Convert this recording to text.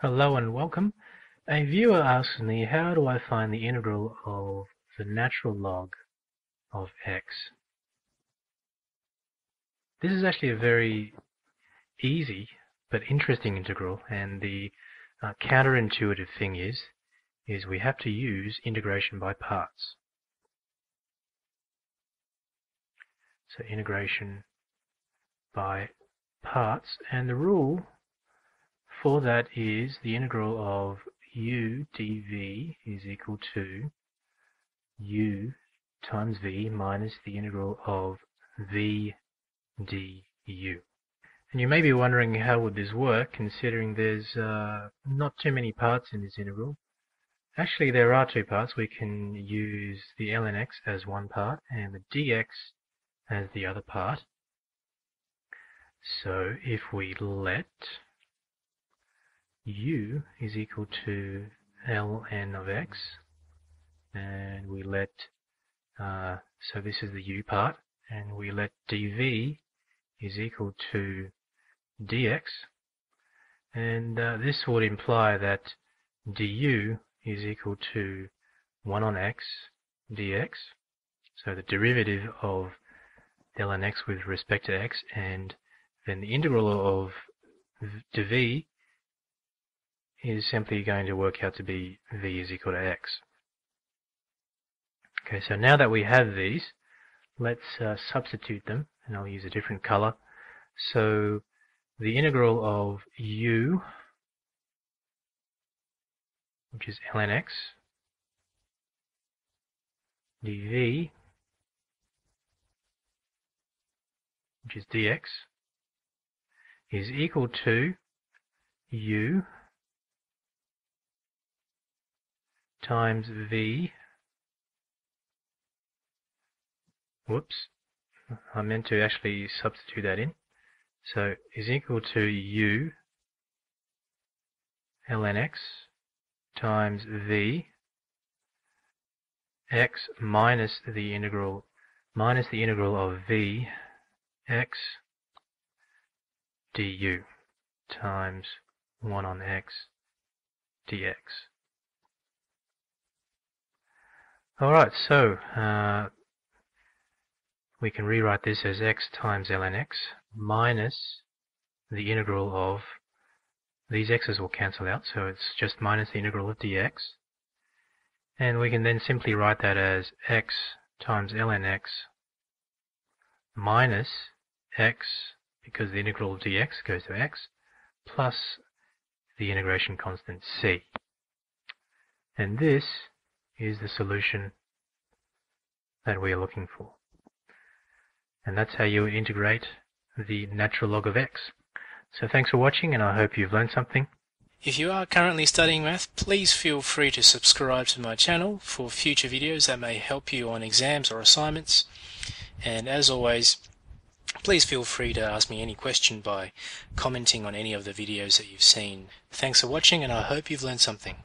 Hello and welcome. A viewer asks me how do I find the integral of the natural log of x. This is actually a very easy but interesting integral and the uh, counterintuitive thing is is we have to use integration by parts. So integration by parts and the rule for that is the integral of u dv is equal to u times v minus the integral of v du. And you may be wondering how would this work considering there's uh, not too many parts in this integral. Actually there are two parts. We can use the ln x as one part and the dx as the other part. So if we let u is equal to ln of x and we let uh, so this is the u part and we let dv is equal to dx and uh, this would imply that du is equal to 1 on x dx so the derivative of ln x with respect to x and then the integral of dv is simply going to work out to be v is equal to x. Okay, so now that we have these, let's uh, substitute them, and I'll use a different color. So the integral of u, which is ln x, dv, which is dx, is equal to u times v. Whoops. I meant to actually substitute that in. So is equal to u ln x times v x minus the integral minus the integral of v x du times 1 on x dx Alright, so uh, we can rewrite this as x times ln x minus the integral of these x's will cancel out, so it's just minus the integral of dx. And we can then simply write that as x times ln x minus x, because the integral of dx goes to x, plus the integration constant c. And this is the solution that we are looking for. And that's how you integrate the natural log of x. So thanks for watching and I hope you've learned something. If you are currently studying math, please feel free to subscribe to my channel for future videos that may help you on exams or assignments. And as always, please feel free to ask me any question by commenting on any of the videos that you've seen. Thanks for watching and I hope you've learned something.